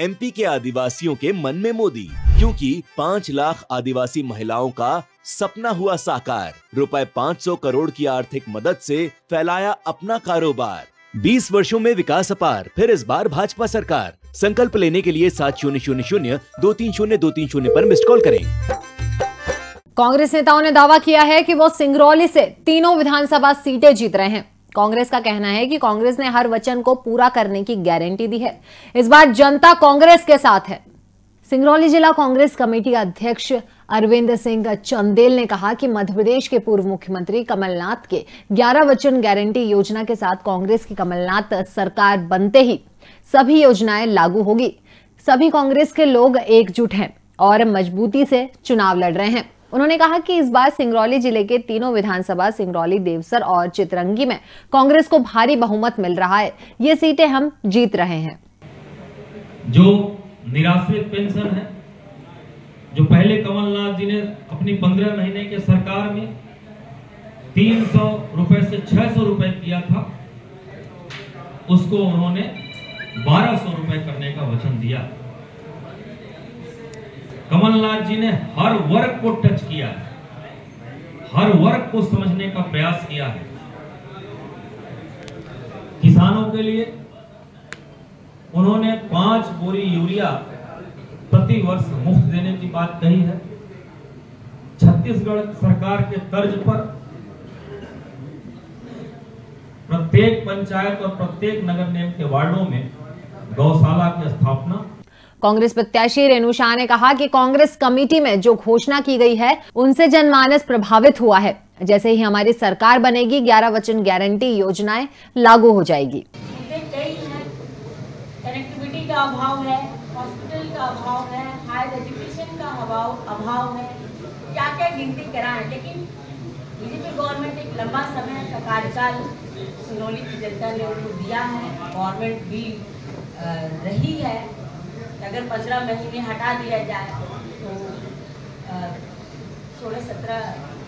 MP के आदिवासियों के मन में मोदी, क्योंकि पाँच लाख आदिवासी महिलाओं का सपना हुआ साकार। रुपए 500 करोड़ की आर्थिक मदद से फैलाया अपना कारोबार। 20 वर्षों में विकास अपार, फिर इस बार भाजपा सरकार। संकल्प लेने के लिए सात शून्य शून्य शून्य, दो तीन शून्य, दो तीन शून्य आरोप मिस्ड कॉल करें। कांग्रेस नेताओं ने दावा किया है कि वो सिंगरौली से तीनों विधानसभा सीटें जीत रहे हैं। कांग्रेस का कहना है कि कांग्रेस ने हर वचन को पूरा करने की गारंटी दी है। इस बार जनता कांग्रेस के साथ है। सिंगरौली जिला कांग्रेस कमेटी अध्यक्ष अरविंद सिंह चंदेल ने कहा कि मध्य प्रदेश के पूर्व मुख्यमंत्री कमलनाथ के 11 वचन गारंटी योजना के साथ कांग्रेस की कमलनाथ सरकार बनते ही सभी योजनाएँ लागू होगी। सभी कांग्रेस के लोग एकजुट हैं और मजबूती से चुनाव लड़ रहे हैं। उन्होंने कहा कि इस बार सिंगरौली ज़िले के तीनों विधानसभा, सिंगरौली, देवसर और चितरंगी में कांग्रेस को भारी बहुमत मिल रहा है। ये सीटें हम जीत रहे हैं। जो निराश्रित पेंशन है, जो पहले कमलनाथ जी ने अपनी पंद्रह महीने के सरकार में तीन सौ रुपए से छह सौ रुपए किया था, उसको उन्होंने बारह सौ रुपए करने का वचन दिया। कमलनाथ जी ने हर वर्ग को टच किया है। हर वर्ग को समझने का प्रयास किया है। किसानों के लिए उन्होंने पाँच बोरी यूरिया प्रति वर्ष मुफ़्त देने की बात कही है। छत्तीसगढ़ सरकार के तर्ज पर प्रत्येक पंचायत और प्रत्येक नगर निगम के वार्डों में गौशाला की स्थापना कांग्रेस प्रत्याशी रेणु शाह ने कहा कि कांग्रेस कमेटी में जो घोषणा की गई है, उनसे जनमानस प्रभावित हुआ है। जैसे ही हमारी सरकार बनेगी 11 वचन गारंटी योजनाएँ लागू हो जाएगी। कनेक्टिविटी का अभाव है हॉस्पिटल का अभाव है हायर एजुकेशन का अभाव अभाव है। क्या क्या गिनती लेकिन बीजेपी गवर्नमेंट एक लंबा समय का कार्यकाल की जनता ने उनको दिया है। गवर्नमेंट भी रही है। अगर पंद्रह महीने हटा दिया जाए तो सोलह सत्रह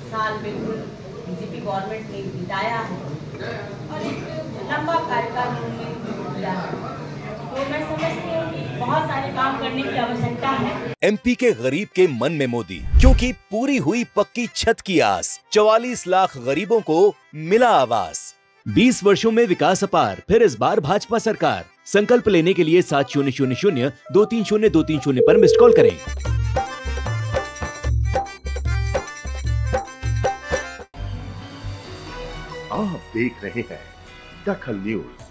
साल बिल्कुल बीजेपी गवर्नमेंट ने बिताया है। और एक लंबा कार्यकाल उन्होंने दिया है। तो मैं हूँ कि बहुत सारे काम करने की आवश्यकता है। एमपी के गरीब के मन में मोदी, क्योंकि पूरी हुई पक्की छत की आस, चवालीस लाख गरीबों को मिला आवास। 20 वर्षो में विकास अपार, फिर इस बार भाजपा सरकार। संकल्प लेने के लिए सात शून्य शून्य शून्य, दो तीन शून्य, दो तीन शून्य आरोप मिस्ड कॉल करें। आप देख रहे हैं दखल न्यूज़।